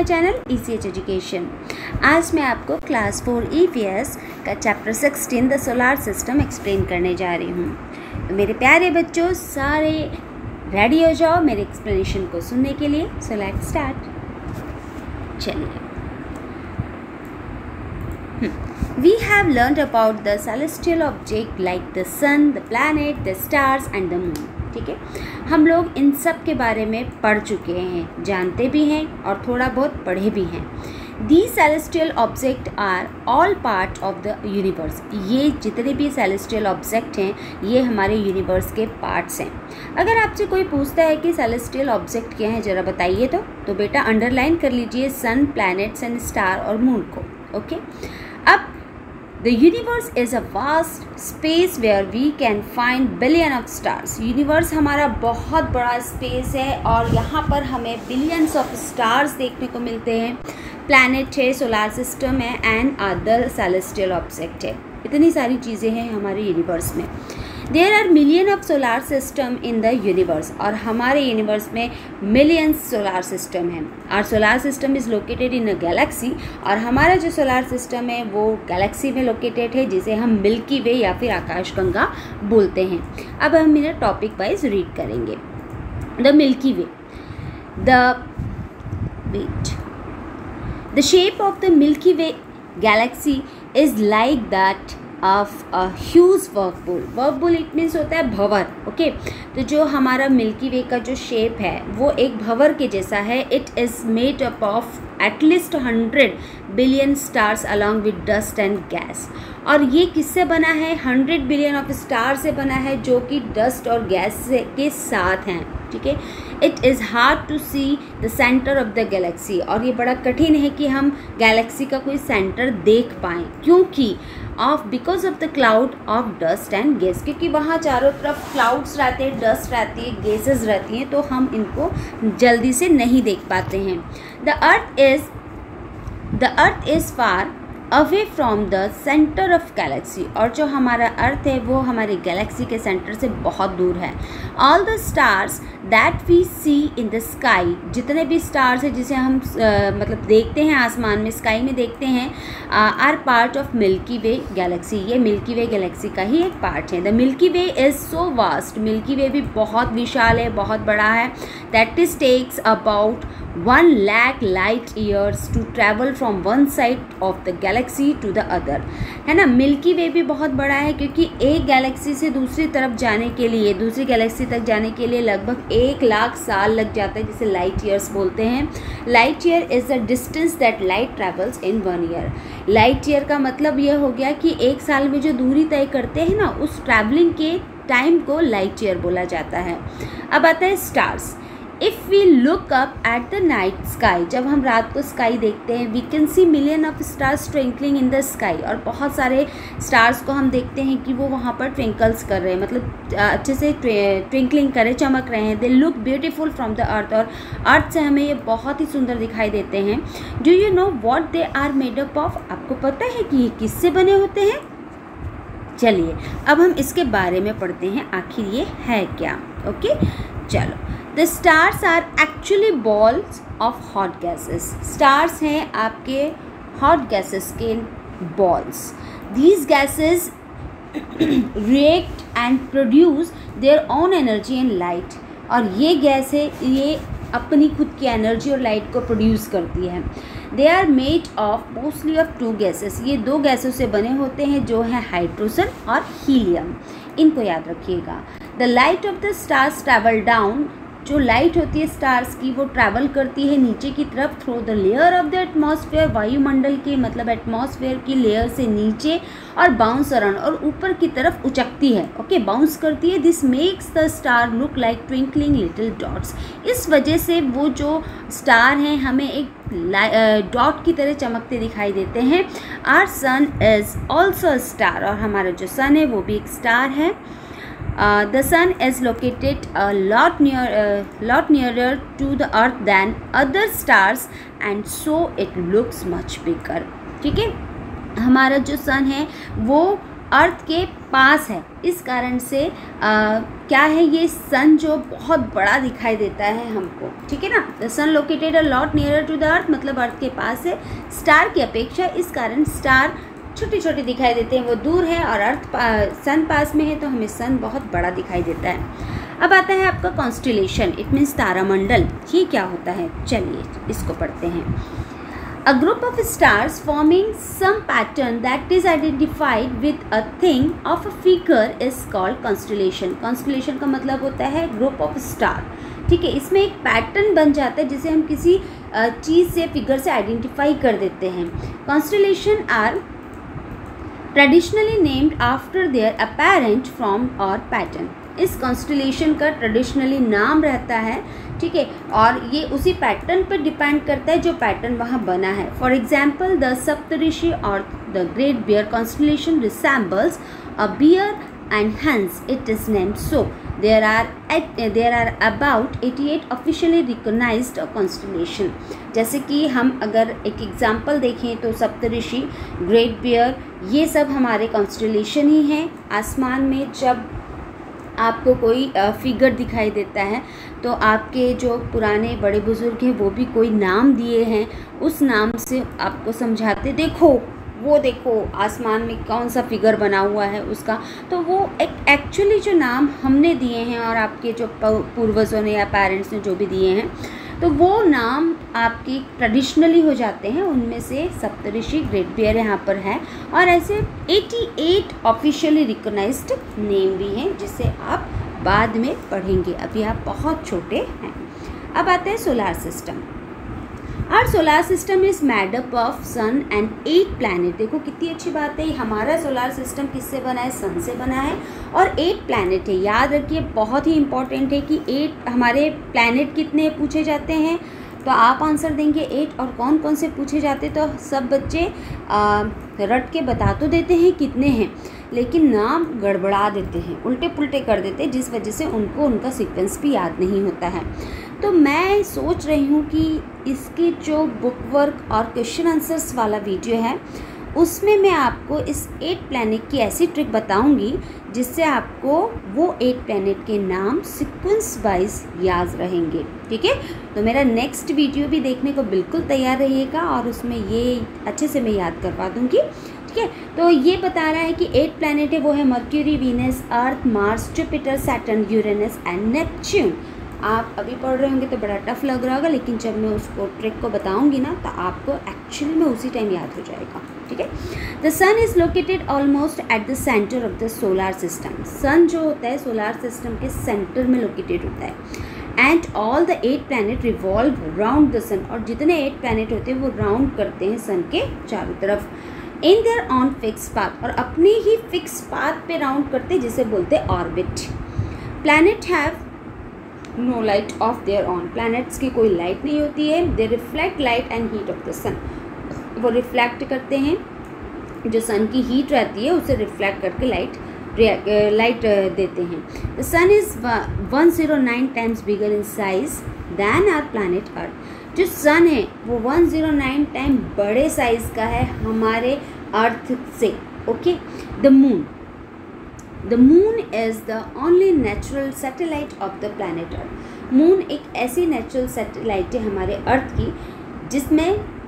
My channel E C H education आज मैं आपको class four E P S का chapter sixteen the solar system explain करने जा रही हूँ। तो मेरे प्यारे बच्चों सारे रेडी हो जाओ मेरे एक्सप्लेनेशन को सुनने के लिए। सो लेट स्टार्ट चलिए। We have learned about the celestial object like the sun, the planet, the stars and the moon. ठीक है? हम लोग इन सब के बारे में पढ़ चुके हैं, जानते भी हैं और थोड़ा बहुत पढ़े भी हैं। The celestial object are all part of the universe ये जितने भी सेलेस्टियल ऑब्जेक्ट हैं, ये हमारे यूनिवर्स के पार्ट्स हैं। अगर आपसे कोई पूछता है कि सेलेस्टियल ऑब्जेक्ट क्या है, ज़रा बताइए तो। तो बेटा अंडरलाइन कर लीजिए सन प्लैनेट्स एंड स्टार और मून को ओके अब the universe is a vast space where we can find billion of stars. Universe हमारा बहुत बड़ा space है और यहाँ पर हमें billions of stars देखने को मिलते हैं planet है solar system है and other celestial object है इतनी सारी चीज़ें हैं हमारे universe में there are million of solar system in the universe और हमारे यूनिवर्स में मिलियंस सोलार सिस्टम है। Our solar system is located in a galaxy और हमारा जो सोलार सिस्टम है, वो गैलेक्सी में लोकेटेड है, जिसे हम मिल्की वे या फिर आकाशगंगा बोलते हैं। अब हम इन्हें टॉपिक वाइज रीड करेंगे। The Milky Way the weight the shape of the Milky Way galaxy is like that of huge whirlpool whirlpool it means होता है भंवर ओके okay? तो जो हमारा मिल्की वे का जो शेप है, वो एक भंवर के जैसा है। It is made up of at least hundred billion stars along with dust and gas और ये किससे बना है? हंड्रेड बिलियन ऑफ़ स्टार से बना है, जो कि डस्ट और गैस के साथ हैं, ठीक है? It is hard to see the centre of the galaxy और ये बड़ा कठिन है कि हम गैलेक्सी का कोई सेंटर देख पाएँ, क्योंकि of because of the cloud of dust and gas क्योंकि वहाँ चारों तरफ़ क्लाउड्स रहते हैं डस्ट रहती है गैसेज रहती हैं तो हम इनको जल्दी से नहीं देख पाते हैं। The earth is the earth is far away from the centre of galaxy और जो हमारा अर्थ है वो हमारे गैलेक्सी के सेंटर से बहुत दूर है। All the stars that we see in the sky जितने भी स्टार्स हैं जिसे हम uh, मतलब देखते हैं आसमान में स्काई में देखते हैं are part of Milky Way galaxy ये मिल्की वे गैलेक्सी का ही एक पार्ट है। The Milky Way is so vast Milky Way भी बहुत विशाल है बहुत बड़ा है। That is takes about one lakh light years to travel from one side of the galaxy to the other है ना? मिल्की वे भी बहुत बड़ा है क्योंकि एक गैलेक्सी से दूसरी तरफ़ जाने के लिए, दूसरी गैलेक्सी तक जाने के लिए लगभग एक लाख साल लग जाता है, जिसे लाइट ईयर्स बोलते हैं। Light year is the distance that light travels in one year light year का मतलब यह हो गया कि एक साल में जो दूरी तय करते हैं ना, उस ट्रैवलिंग के टाइम को लाइट ईयर बोला जाता है। अब आता है stars if we look up at the night sky जब हम रात को स्काई देखते हैं we can see million of stars twinkling in the sky और बहुत सारे स्टार्स को हम देखते हैं कि वो वहाँ पर ट्विंकल्स कर रहे हैं मतलब अच्छे से ट्विंकलिंग कर, चमक रहे हैं। They look beautiful from the earth और अर्थ से हमें ये बहुत ही सुंदर दिखाई देते हैं। Do you know what they are made up of आपको पता है कि ये किससे बने होते हैं? चलिए, अब हम इसके बारे में पढ़ते हैं, आखिर ये है क्या? ओके चलो। The stars are actually balls of hot gases stars हैं आपके हॉट गैसेस के balls these gases react and produce their own energy and light और ये गैस ये अपनी खुद की एनर्जी और लाइट को प्रोड्यूस करती है. They are made of mostly of two gases ये दो गैसों से बने होते हैं जो है हाइड्रोजन और हीलियम इनको याद रखिएगा. The light of the stars travel down जो लाइट होती है स्टार्स की वो ट्रैवल करती है नीचे की तरफ़ through the layer of the atmosphere वायुमंडल के मतलब एटमॉस्फेयर की लेयर से नीचे और बाउंस अराउंड और ऊपर की तरफ़ उचकती है। ओके okay, बाउंस करती है। This makes the star look like twinkling little dots इस वजह से वो जो स्टार हैं हमें एक डॉट की तरह चमकते दिखाई देते हैं। Our sun is also star और हमारा जो सन है वो भी एक स्टार है। Uh, is located a lot near uh, lot nearer to the earth than other stars and so it looks much bigger. ठीक है? हमारा जो सन है वो अर्थ के पास है। इस कारण से आ, क्या है ये सन जो बहुत बड़ा दिखाई देता है हमको। ठीक है ना? The sun located a lot nearer to the earth मतलब अर्थ के पास है। स्टार की अपेक्षा इस कारण स्टार छोटे छोटे दिखाई देते हैं। वो दूर है और अर्थ पा, सन पास में है तो हमें सन बहुत बड़ा दिखाई देता है। अब आता है आपका कॉन्स्टिलेशन इट मीन्स तारामंडल। ये क्या होता है? चलिए इसको पढ़ते हैं। A group of stars forming some pattern that is identified with a thing of a figure is called constellation. Constellation का मतलब होता है group of star. ठीक है इसमें एक पैटर्न बन जाता है जिसे हम किसी चीज़ से फिगर से आइडेंटिफाई कर देते हैं। Constellation are traditionally named after their apparent from और पैटर्न इस कॉन्स्टलेशन का ट्रेडिशनली नाम रहता है, ठीक है? और ये उसी पैटर्न पर डिपेंड करता है जो पैटर्न वहाँ बना है। फॉर एग्ज़ाम्पल द सप्तऋषि और the Great Bear constellation resembles a bear and hence it is named so. There are at, there are about 88 officially recognized constellation. जैसे कि हम अगर एक एग्जांपल देखें तो सप्तऋषि ग्रेट बियर ये सब हमारे कॉन्स्टलेशन ही हैं। आसमान में जब आपको कोई फिगर दिखाई देता है तो आपके जो पुराने बड़े बुज़ुर्ग हैं वो भी कोई नाम दिए हैं। उस नाम से आपको समझाते देखो वो देखो आसमान में कौन सा फिगर बना हुआ है उसका। तो वो एक एक्चुअली जो नाम हमने दिए हैं और आपके जो पूर्वजों ने या पेरेंट्स ने जो भी दिए हैं तो वो नाम आपके ट्रेडिशनली हो जाते हैं। उनमें से सप्तऋषि ग्रेट बियर यहाँ पर है और ऐसे 88 ऑफिशियली रिकोगनाइज्ड नेम भी हैं, जिसे आप बाद में पढ़ेंगे। अभी आप बहुत छोटे हैं। अब आते हैं solar system our solar system is made up of sun and eight planet देखो कितनी अच्छी बात है हमारा सोलार सिस्टम किससे बना है? सन से बना है। और एट प्लानट है। याद रखिए बहुत ही इंपॉर्टेंट है कि एट हमारे प्लानट कितने पूछे जाते हैं। तो आप आंसर देंगे एट और कौन कौन से पूछे जाते तो सब बच्चे आ, रट के बता तो देते हैं कितने हैं। लेकिन नाम गड़बड़ा देते हैं उल्टे पुल्टे कर देते हैं जिस वजह से उनको उनका सीक्वेंस भी याद नहीं होता है। तो मैं सोच रही हूँ कि इसकी जो बुक वर्क और क्वेश्चन आंसर्स वाला वीडियो है, उसमें मैं आपको इस एट प्लानट की ऐसी ट्रिक बताऊँगी, जिससे आपको वो एट प्लानट के नाम सिक्वेंस वाइज याद रहेंगे। ठीक है? तो मेरा नेक्स्ट वीडियो भी देखने को बिल्कुल तैयार रहिएगा और उसमें ये अच्छे से मैं याद करवा दूँगी। ठीक है? तो ये बता रहा है कि एट प्लानट है, वो है Mercury Venus Earth Mars Jupiter Saturn Uranus and Neptune आप अभी पढ़ रहे होंगे तो बड़ा टफ लग रहा होगा, लेकिन जब मैं उसको ट्रिक को बताऊँगी ना तो आपको एक्चुअली में उसी टाइम याद हो जाएगा, ठीक है? The sun is located almost at the centre of the solar system sun जो होता है सोलार सिस्टम के सेंटर में लोकेटेड होता है. And all the eight planet revolve round the sun और जितने एट प्लानट होते हैं, वो राउंड करते हैं सन के चारों तरफ़. In their own fix path और अपने ही फिक्स पाथ पे राउंड करते जिसे बोलते orbit planet have no light of their own planets की कोई लाइट नहीं होती है। They reflect light and heat of the sun वो रिफ्लेक्ट करते हैं। जो सन की हीट रहती है, उसे रिफ्लेक्ट करके लाइट लाइट देते हैं। The sun is one zero nine times bigger in size than our planet earth जो सन है, वो वन ज़ीरो नाइन टाइम बड़े साइज़ का है हमारे अर्थ से okay the moon the moon is the only natural satellite of the planet earth moon एक ऐसी नेचुरल सैटेलाइट है हमारे अर्थ की, जिसमें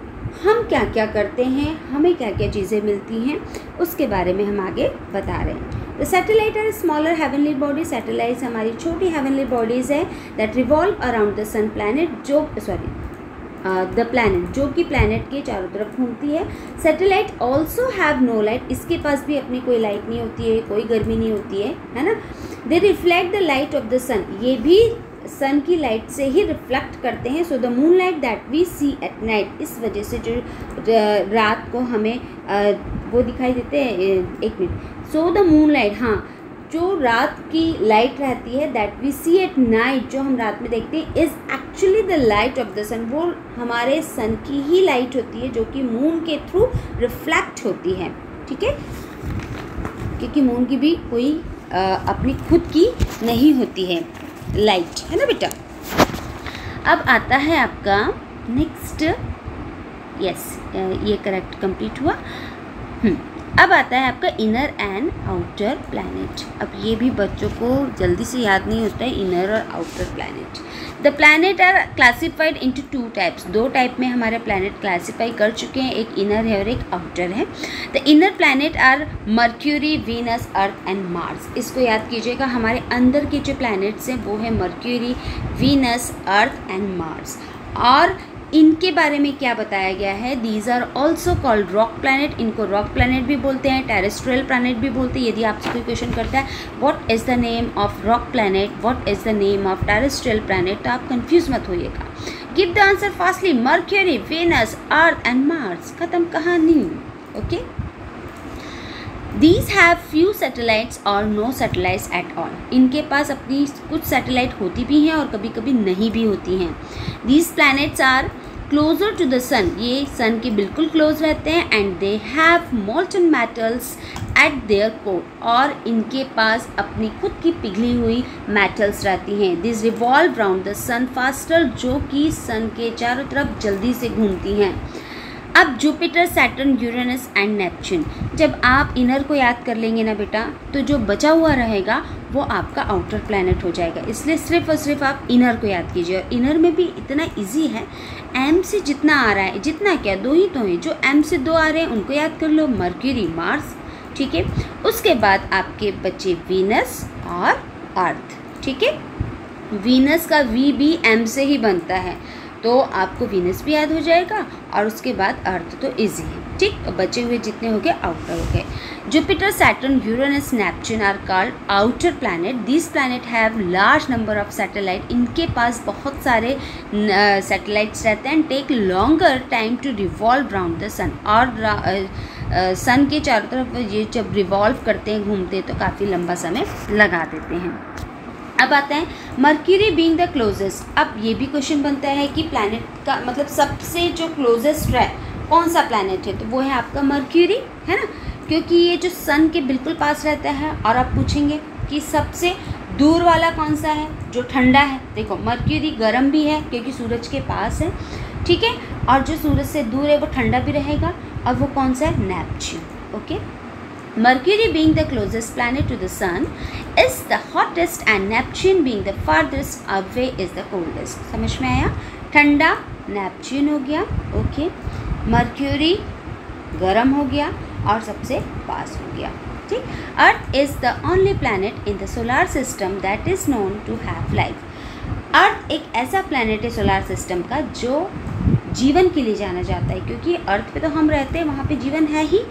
हम क्या क्या करते हैं, हमें क्या क्या चीज़ें मिलती हैं, उसके बारे में हम आगे बता रहे हैं। The satellite are smaller heavenly body satellites हमारी छोटी हेवनली बॉडीज़ है that revolve around the sun planet जो सॉरी द प्लानट जो कि प्लानट के चारों तरफ़ घूमती है. Satellite also have no light इसके पास भी अपनी कोई लाइट नहीं होती है, कोई गर्मी नहीं होती है है ना? They reflect the light of the sun ये भी सन की लाइट से ही रिफ्लेक्ट करते हैं. So the moon light that we see at night इस वजह से जो रात को हमें वो दिखाई देते हैं एक minute so the moon light हाँ जो रात की लाइट रहती है that we see at night जो हम रात में देखते हैं is actually the light of the sun वो हमारे सन की ही लाइट होती है जो कि मून के थ्रू रिफ्लेक्ट होती है ठीक है? क्योंकि मून की भी कोई आ, अपनी खुद की नहीं होती है लाइट है ना बेटा? अब आता है आपका नेक्स्ट यस ये करेक्ट कंप्लीट हुआ। अब आता है आपका इनर एंड आउटर प्लानट अब ये भी बच्चों को जल्दी से याद नहीं होता है इनर और outer planet the planet are classified into two types दो टाइप में हमारे प्लानट क्लासीफाई कर चुके हैं, एक इनर है और एक आउटर है. The inner planet are Mercury Venus Earth and Mars इसको याद कीजिएगा, हमारे अंदर के जो प्लानट्स हैं, वो है Mercury Venus Earth and Mars और इनके बारे में क्या बताया गया है? These are also called rock planet इनको रॉक प्लानट भी बोलते हैं टेरेस्ट्रियल प्लानट भी बोलते हैं, यदि आपसे कोई क्वेश्चन करता है what is the name of rock planet what is the name of terrestrial planet तो आप कंफ्यूज मत होइएगा। Give the answer fastly Mercury Venus Earth and Mars खत्म कहानी। Okay these have few satellites और नो सैटेलाइट्स एट ऑल इनके पास अपनी कुछ सैटेलाइट होती भी हैं और कभी कभी नहीं भी होती हैं। These planets are closer to the sun ये सन के बिल्कुल क्लोज रहते हैं and they have molten metals at their core और इनके पास अपनी खुद की पिघली हुई मेटल्स रहती हैं. This revolve round the sun faster जो कि सन के चारों तरफ़ जल्दी से घूमती हैं. अब Jupiter Saturn Uranus and Neptune जब आप इनर को याद कर लेंगे ना बेटा तो जो बचा हुआ रहेगा, वो आपका आउटर प्लैनेट हो जाएगा। इसलिए सिर्फ़ और सिर्फ़ आप इनर को याद कीजिए। और इनर में भी इतना इजी है। एम से जितना आ रहा है, जितना क्या, दो ही तो हैं। जो एम से दो आ रहे हैं, उनको याद कर लो। मर्क्यूरी मार्स ठीक है? उसके बाद आपके बच्चे वीनस और अर्थ ठीक है? वीनस का वी भी एम से ही बनता है। तो आपको वीनस भी याद हो जाएगा और उसके बाद अर्थ तो इजी है। ठीक? बचे हुए जितने हो गए आउटर हो गए। Jupiter Saturn Uranus Neptune are called outer planet this planet have large number of satellite इनके पास बहुत सारे सैटेलाइट्स रहते हैं। Take longer time to revolve round the sun और सन के चारों तरफ़ ये जब रिवॉल्व करते हैं, घूमते हैं तो काफ़ी लंबा समय लगा देते हैं। अब आता है मर्क्यूरी बीइंग द क्लोजेस्ट अब ये भी क्वेश्चन बनता है कि प्लानट का मतलब सबसे जो क्लोजेस्ट है, कौन सा प्लानट है? तो वो है आपका मर्क्यूरी है ना? क्योंकि ये जो सन के बिल्कुल पास रहता है, और आप पूछेंगे कि सबसे दूर वाला कौन सा है, जो ठंडा है? देखो मर्क्यूरी गर्म भी है, क्योंकि सूरज के पास है, ठीक है? और जो सूरज से दूर है, वो ठंडा भी रहेगा, और वो कौन सा है? Neptune okay Mercury being the closest planet to the Sun is the hottest and Neptune being the farthest away is the coldest. समझ में आया? ठंडा नेपच्यून हो गया ओके मर्क्यूरी गर्म हो गया और सबसे पास हो गया, ठीक. Earth is the only planet in the solar system that is known to have life earth एक ऐसा प्लानट है सोलार सिस्टम का जो जीवन के लिए जाना जाता है, क्योंकि अर्थ पे तो हम रहते हैं, वहाँ पे जीवन है ही.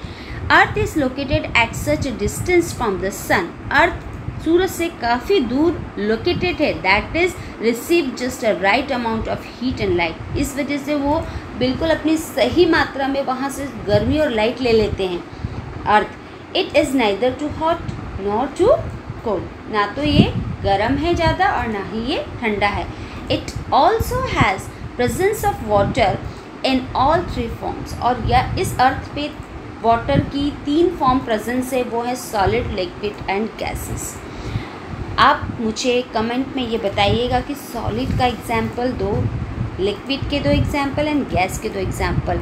Earth is located at such distance from the sun earth सूरज से काफ़ी दूर लोकेटेड है. That is receive just a right amount of heat and light इस वजह से वो बिल्कुल अपनी सही मात्रा में वहाँ से गर्मी और लाइट ले लेते हैं earth it is neither too hot nor too cold ना तो ये गर्म है ज़्यादा और ना ही ये ठंडा है. It also has presence of water in all three forms और यह इस अर्थ पे वाटर की तीन फॉर्म प्रेजेंस है, वो है सॉलिड लिक्विड एंड गैसेस आप मुझे कमेंट में ये बताइएगा कि सॉलिड का एग्ज़ाम्पल दो लिक्विड के दो एग्ज़ाम्पल एंड गैस के दो एग्ज़ाम्पल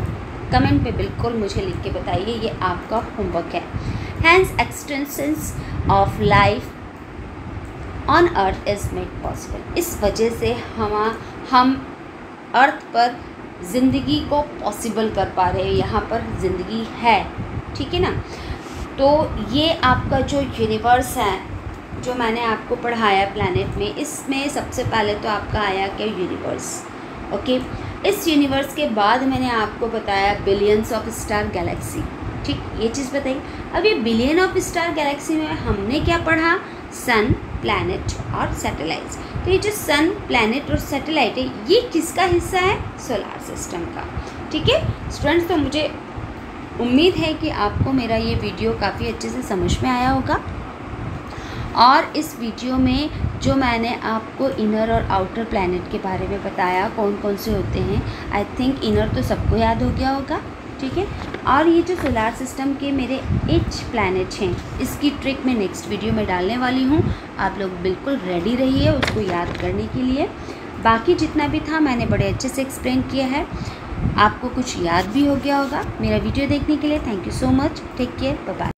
कमेंट में बिल्कुल मुझे लिख के बताइए, ये आपका होमवर्क है. Hence existence of life on earth is made possible इस वजह से हम हम अर्थ पर ज़िंदगी को पॉसिबल कर पा रहे हैं, यहाँ पर ज़िंदगी है, ठीक है ना? तो ये आपका जो यूनिवर्स है, जो मैंने आपको पढ़ाया प्लानट में, इसमें सबसे पहले तो आपका आया क्या यूनिवर्स ओके इस यूनिवर्स के बाद मैंने आपको बताया बिलियंस ऑफ़ स्टार गैलेक्सी ठीक? ये चीज़ बताई। अब ये बिलियन ऑफ़ स्टार गैलेक्सी में हमने क्या पढ़ा? सन प्लैनेट और सैटेलाइट्स तो ये जो सन प्लैनेट और सैटेलाइट है, ये किसका हिस्सा है? सोलार सिस्टम का। ठीक है? स्टूडेंट्स तो मुझे उम्मीद है कि आपको मेरा ये वीडियो काफ़ी अच्छे से समझ में आया होगा। और इस वीडियो में जो मैंने आपको इनर और आउटर प्लानट के बारे में बताया कौन कौन से होते हैं आई थिंक इनर तो सबको याद हो गया होगा। ठीक है? और ये जो सोलार सिस्टम के मेरे एच प्लानट हैं, इसकी ट्रिक मैं नेक्स्ट वीडियो में डालने वाली हूँ। आप लोग बिल्कुल रेडी रहिए उसको याद करने के लिए। बाकी जितना भी था, मैंने बड़े अच्छे से एक्सप्लेन किया है। आपको कुछ याद भी हो गया होगा मेरा वीडियो देखने के लिए। Thank you so much take care bye